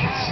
beats.